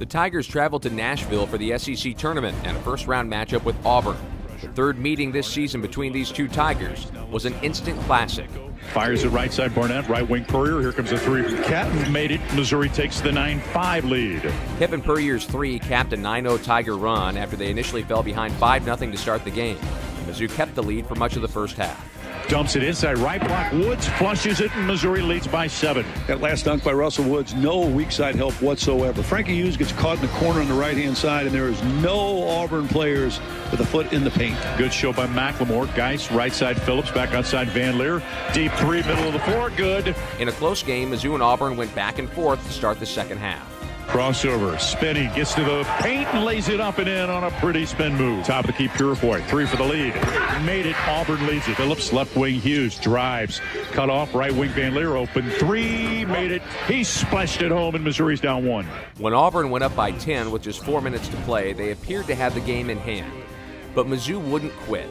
The Tigers traveled to Nashville for the SEC tournament and a first round matchup with Auburn. The third meeting this season between these two Tigers was an instant classic. Fires it right side Barnett, right wing Puryear. Here comes a three from Catton. Made it. Missouri takes the 9 5 lead. Kevin Puryear's three capped a 9 0 Tiger run after they initially fell behind 5 0 to start the game. Mizzou kept the lead for much of the first half. Dumps it inside right block. Woods flushes it, and Missouri leads by seven. That last dunk by Russell Woods, no weak side help whatsoever. Frankie Hughes gets caught in the corner on the right hand side, and there is no Auburn players with a foot in the paint. Good show by McLemore. Geist, right side Phillips, back outside VanLeer. Deep three, middle of the floor, good. In a close game, Mizzou and Auburn went back and forth to start the second half. Crossover, spinning, gets to the paint and lays it up and in on a pretty spin move. Top of the key, Purifoy, three for the lead. Made it, Auburn leads it. Phillips, left wing Hughes, drives, cut off, right wing VanLeer open, three, made it. He splashed it home and Missouri's down one. When Auburn went up by 10 with just four minutes to play, they appeared to have the game in hand. But Mizzou wouldn't quit.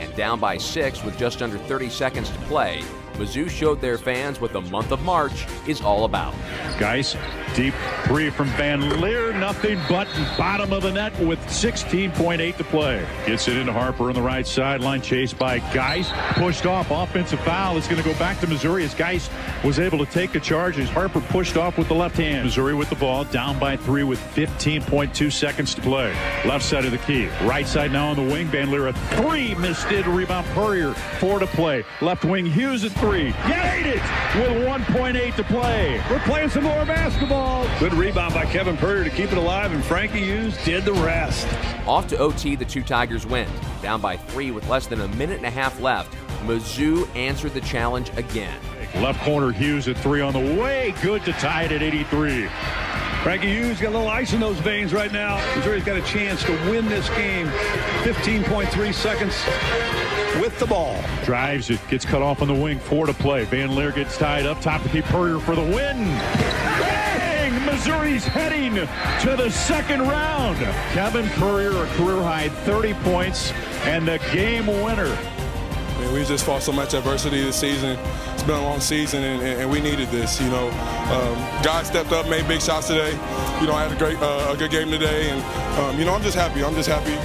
And down by six with just under 30 seconds to play, Mizzou showed their fans what the month of March is all about. Geist, deep three from VanLeer, nothing but bottom of the net with 16.8 to play. Gets it into Harper on the right sideline, chased by Geist, pushed off, offensive foul. It's going to go back to Missouri as Geist was able to take a charge as Harper pushed off with the left hand. Missouri with the ball, down by three with 15.2 seconds to play. Left side of the key, right side now on the wing. VanLeer a three, missed it, rebound Puryear, four to play. Left wing Hughes at three. Made it with 1.8 to play. We're playing some more basketball. Good rebound by Kevin Puryear to keep it alive, and Frankie Hughes did the rest. Off to OT, the two Tigers win. Down by three with less than a minute and a half left, Mizzou answered the challenge again. Left corner Hughes at three on the way. Good to tie it at 83. Frankie Hughes got a little ice in those veins right now. Missouri's got a chance to win this game. 15.3 seconds with the ball. Drives it, gets cut off on the wing, four to play. VanLeer gets tied up, top to keep Puryear for the win. Bang! Missouri's heading to the second round. Kevin Puryear, a career high 30 points, and the game winner. I mean, we just fought so much adversity this season. It's been a long season, and, and we needed this. You know, um, guys stepped up, made big shots today. You know, I had a great, uh, a good game today, and um, you know, I'm just happy. I'm just happy